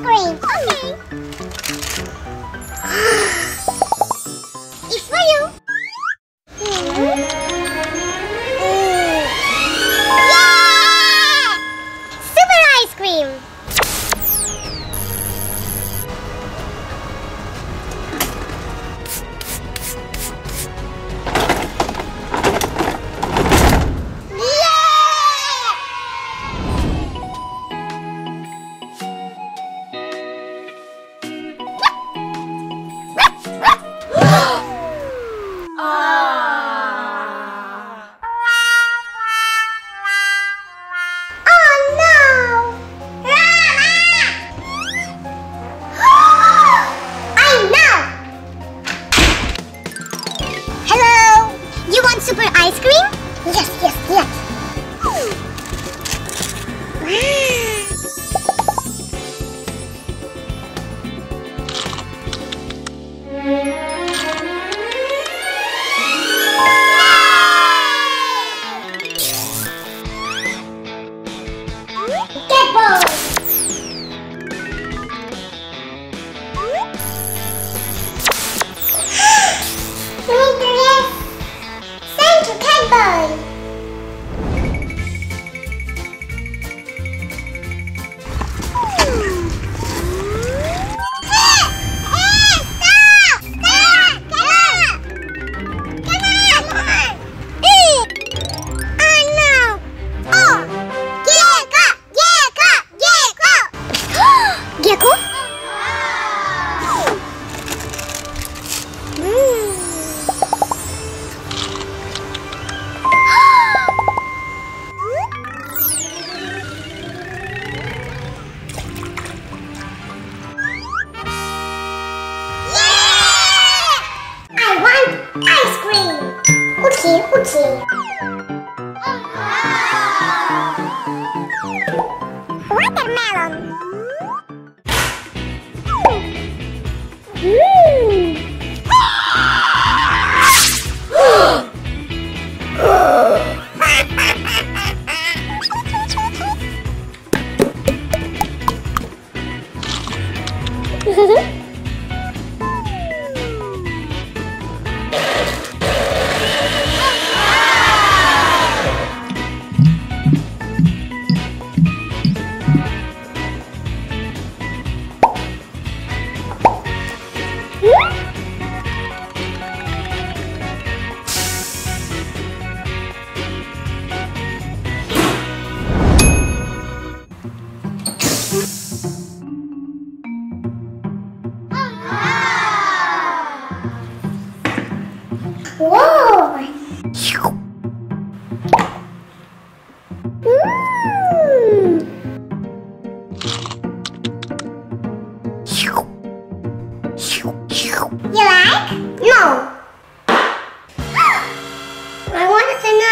screen. Okay.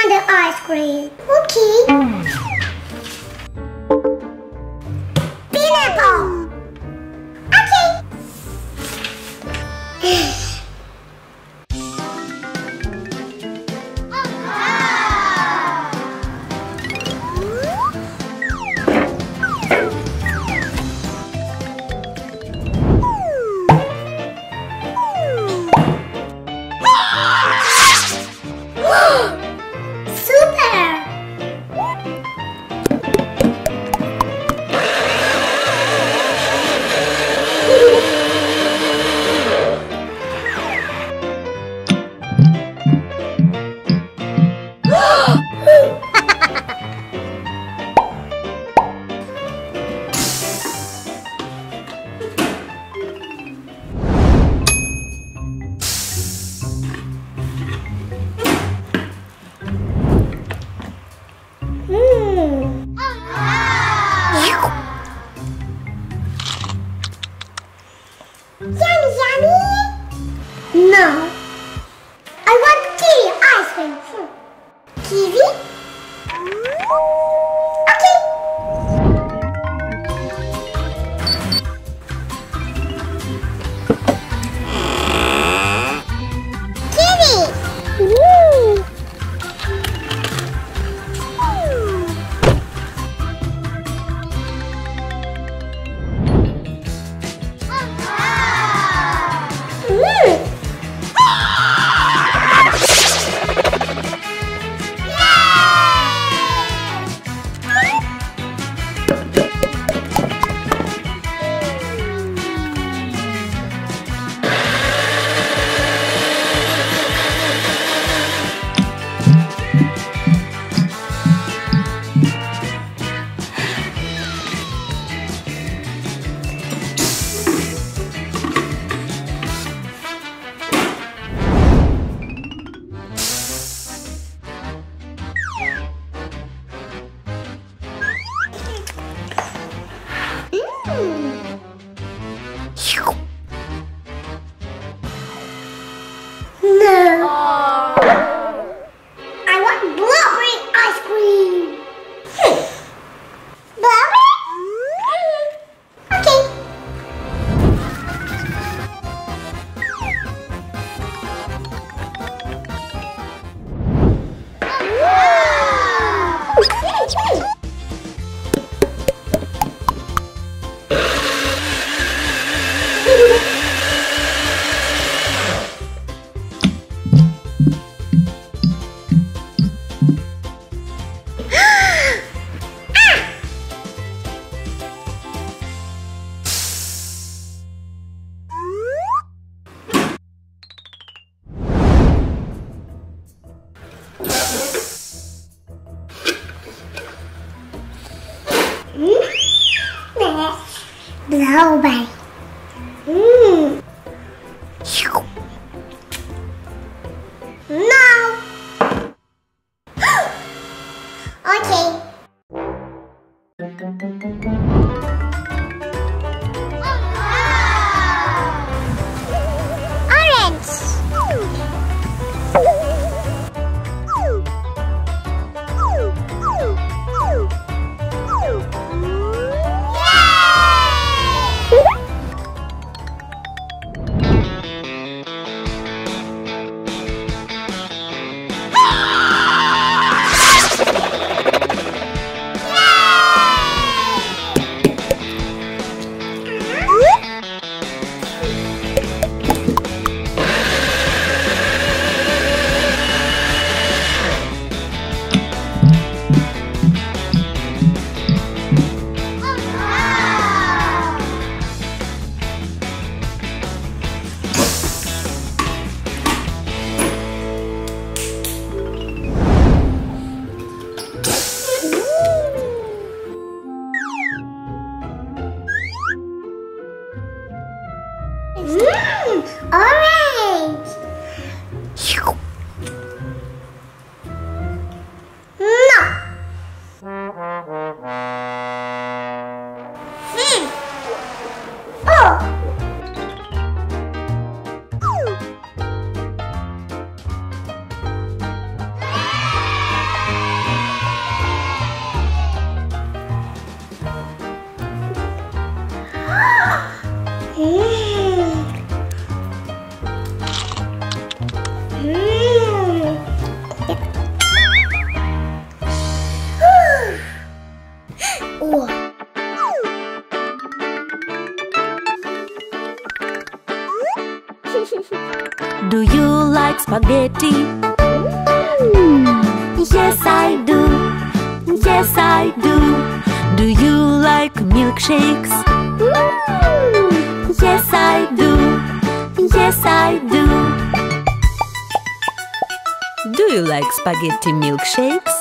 Another ice cream. Okay. Mm. Pineapple. Blueberry. Mmm. Spaghetti? Yes, I do. Yes, I do. Do you like milkshakes? Yes, I do. Yes, I do. Do you like spaghetti milkshakes?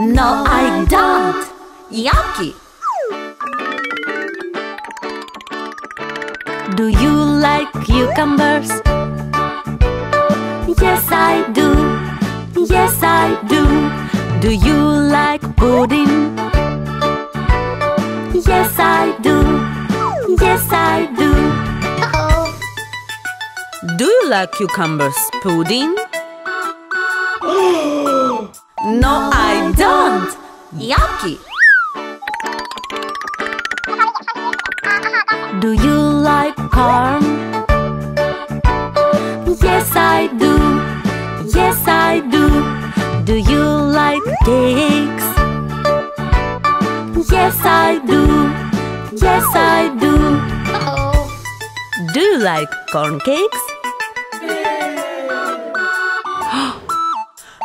no, I don't. Yucky. Do you like cucumbers? Yes, I do. Yes, I do. Do you like pudding? Yes, I do. Yes, I do. Uh-oh. Do you like cucumbers pudding? no, I don't. Yucky. Do you like corn? Yes, I do. Yes, I do. Do you like cakes? Yes, I do. Yes, I do. Uh-oh. Do you like corn cakes?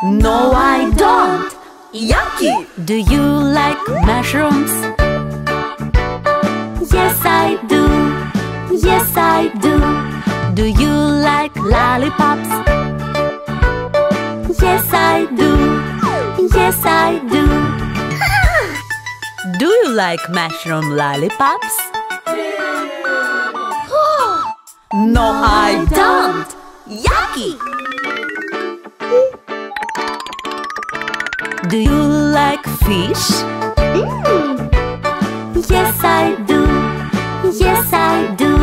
no, I don't. Yucky. Do you like mushrooms? Yes, I do. Yes, I do. Do you like lollipops? Yes, I do. Yes, I do. Do you like mushroom lollipops? no, I don't. Yucky. Do you like fish? Yes, I do. Yes, I do.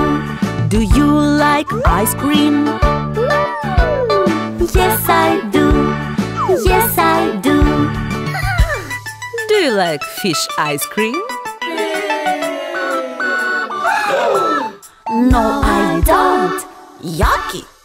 Do you like ice cream? You like fish ice cream? No, I don't. Yucky.